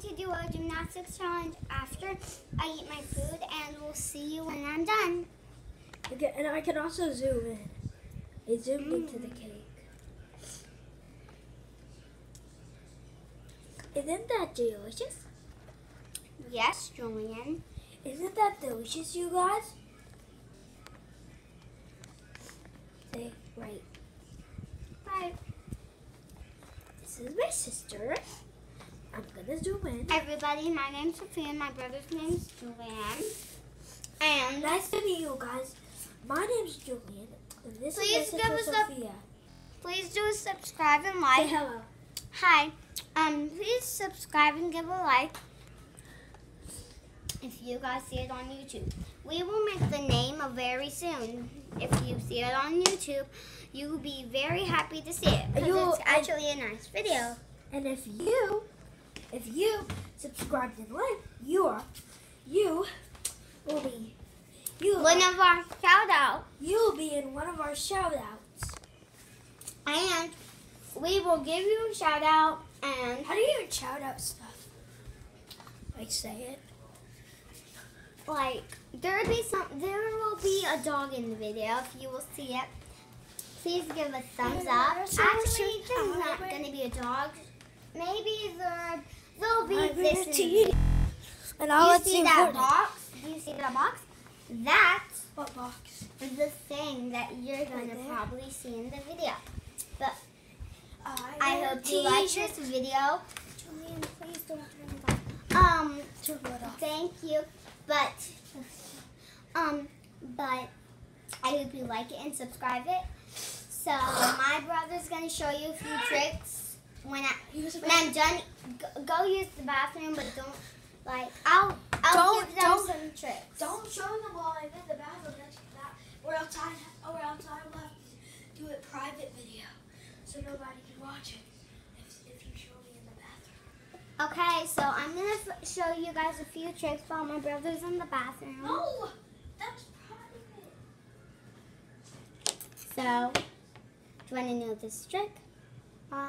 going to do a gymnastics challenge after I eat my food, and we'll see you when I'm done. Okay, and I can also zoom in. I zoomed into the mm. cake. Isn't that delicious? Yes, Julian. Isn't that delicious, you guys? Say right. Bye. This is my sister. I'm gonna zoom in. Everybody, my name's Sophia, and my brother's name's Julian. And Nice to meet you guys. My name's Julian. And this Please is give us a- please do subscribe and Say like. hello. Hi. Um, please subscribe and give a like if you guys see it on YouTube. We will make the name of very soon. If you see it on YouTube, you will be very happy to see it because it's actually a nice video. And if you, if you subscribe to the like, you are, you will be, you One of our shout out you will be in one of our shout outs. and we will give you a shout out and How do you even shout out stuff? Like say it. like there will be some there will be a dog in the video if you will see it. Please give a thumbs up. Actually, there's not gonna be a dog. Maybe there'll be this. And you I'll let see you that box? Do you see that box? That's What box? Is the thing that you're gonna there? probably see in the video. I I hope you like this video. Julian, please don't turn it off. Um, Turn it off. thank you, but um, but I hope you like it and subscribe it. So my brother's gonna show you a few tricks when I when I'm done. Go, go use the bathroom, but don't like I'll I'll Don't- give them don't- some tricks. Don't show them while I'm in the bathroom. That's that. Or outside. Or outside. We'll have to do a private video so nobody can watch it if, if you show me in the bathroom. Okay, so I'm gonna f- show you guys a few tricks while my brother's in the bathroom. No, that's private. So, do you want to know this trick? Uh,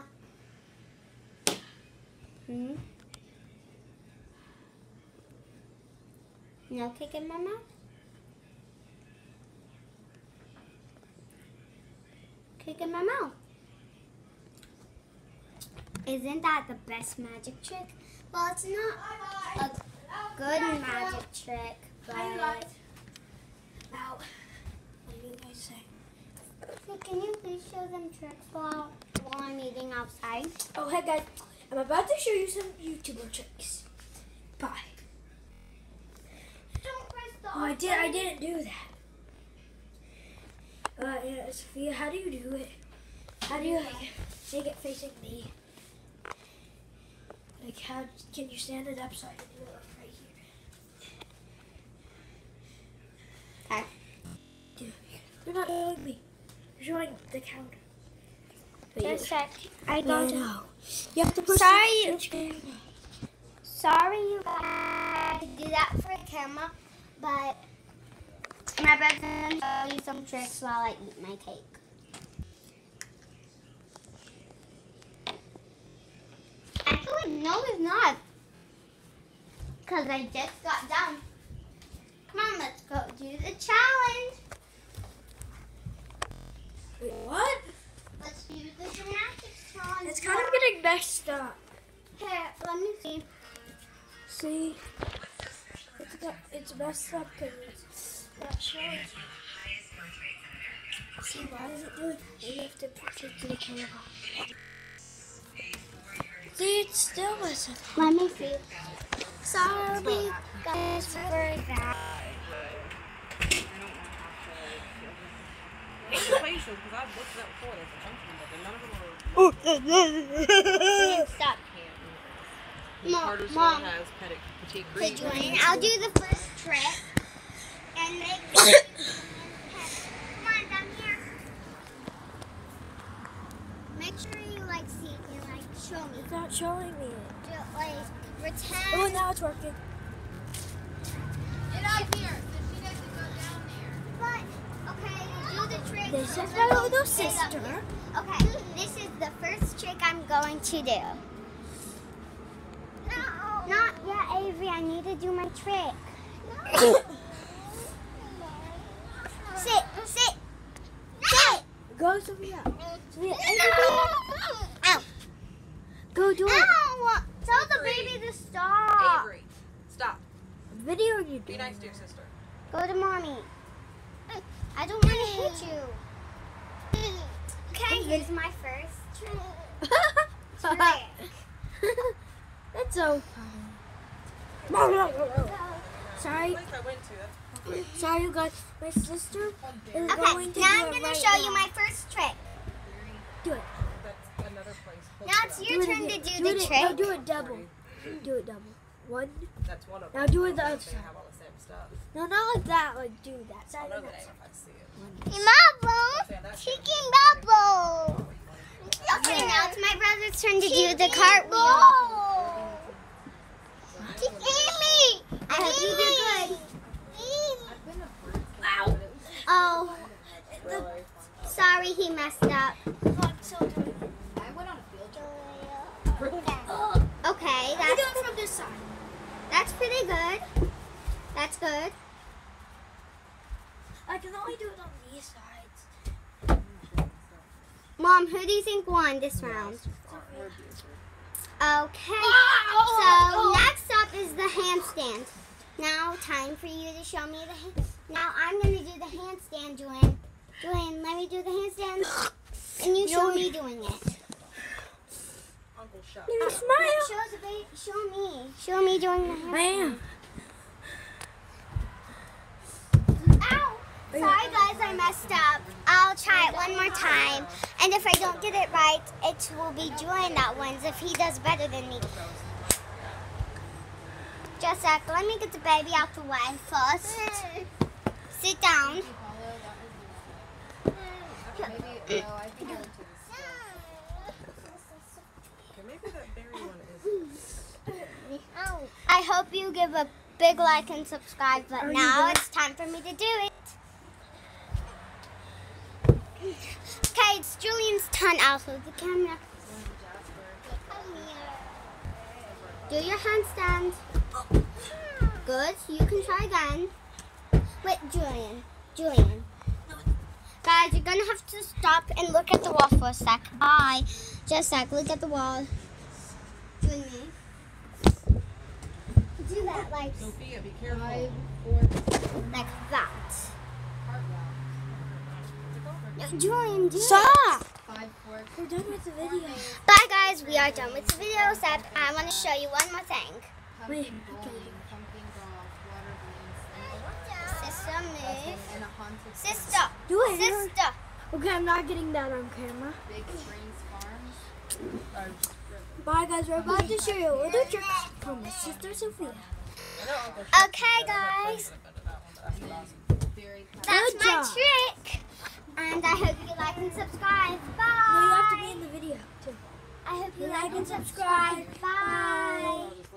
hmm. No kick in my mouth? Kick in my mouth. Isn't that the best magic trick? Well, it's not a good magic trick, but... Now, what do you guys say? Hey, Can you please show them tricks while, while I'm eating outside? Oh, hey guys. I'm about to show you some YouTuber tricks. Bye. Don't press the Oh, I did. I didn't do that. Uh, yeah, Sophia, how do you do it? How do you like, make it facing me? Like, how can you stand it up so I can do it like right here? Okay. Dude, you're not showing me. You're showing the counter. Just a sec. I don't I know. You have to push Sorry, you- Sorry, you guys. I do that for the camera, but my brother's gonna show you some tricks while I eat my cake. Actually, no, it's not. Because I just got done. Come on, let's go do the challenge. Wait, what? It's kind of getting messed up. Here, let me see. See? It's, got, it's messed up because it's not showing. See, why is it doing You have to push it to the camera. See, it's still messing up. Let me see. Sorry, guys, for that. Facial because I've looked it up before. There's a bunch of them, but none of them are. Stop. Mom, Carter's Mom, one has petite, petite Hey, green. I'll do the first trick and make Come on, down here. Make sure you like see and like show me. It's not showing me it. Do, like Oh, now it's working. Get up here, so she doesn't go down there. But okay, do the trick. This is my little sister. Okay, this is the first trick I'm going to do. No. Not yet, Avery. I need to do my trick. sit, sit, sit. Go, Sophia. Sophia, Ow. go do it. Ow. Tell the baby to stop. Avery, stop. Video you do. Be nice to your sister. Go to mommy. I don't want to hit you. Okay, here's my first trick. That's so funny. Sorry, Place I went to. That's sorry, you guys. My sister is Okay, going to now do I'm going right to show you my first trick. Do it. that's another place. close Now it's your do it turn to do do the it, trick. No, do it double. Do it double. One. That's one of Now them. do it the other side. Have all the same stuff. No, not like that. Like do that I'll side know the that name if I see it. Bubble. Chicken bubble. Okay, now it's my brother's turn to do the cartwheel. Amy. I hope you do good. Ow. Oh, Really? sorry he messed up. I went on a field trip. Really? Okay, that's from this side. that's pretty good. That's good. I can only do it on these sides. Mom, who do you think won this round? Okay. Oh, so oh, oh. next up is the handstand. Now time for you to show me the hand. Now I'm gonna do the handstand, Joanne. Joanne, let me do the handstand, and you show me doing it. Uncle Shot. Uh, smile. Show the baby. Show me. Show me doing the handstand. I am. Ow! Sorry guys, I messed up. I'll try it one more time. And if I don't get it right, it will be Julian that wins if he does better than me. Just a let me get the baby out the way first. Sit down. I think I went to the store. Okay, maybe that berry one is. I hope you give a big like and subscribe, but now it's time for me to do it. Okay, it's Julian's turn. I'll the camera. Do your handstand. Good. You can try again. Wait, Julian. Julian. Guys, you're gonna have to stop and look at the wall for a sec. Bye. Just a sec. Look at the wall. Join me. Do that like Sophia, be careful. Five, four, like that. cartwheel. No, Julian, do it. Stop. Five, four, We're done with the video. Bye, guys. We are done with the video. Except I want to show you one more thing. Wait, okay. bowling, pumpkin golf, water balloons, Sister, move. and a haunted Sister. Do it. Sister. Okay, I'm not getting that on camera. Big Springs Farms. Bye, guys. We're about to show you a little trick from my sister Sophia. I know Uncle Shot Okay, guys. excited about that one, but that's awesome. Very That's Good my trick. And I hope you like and subscribe. Bye. No, you have to be in the video too. I hope you Like like and subscribe. subscribe. Bye.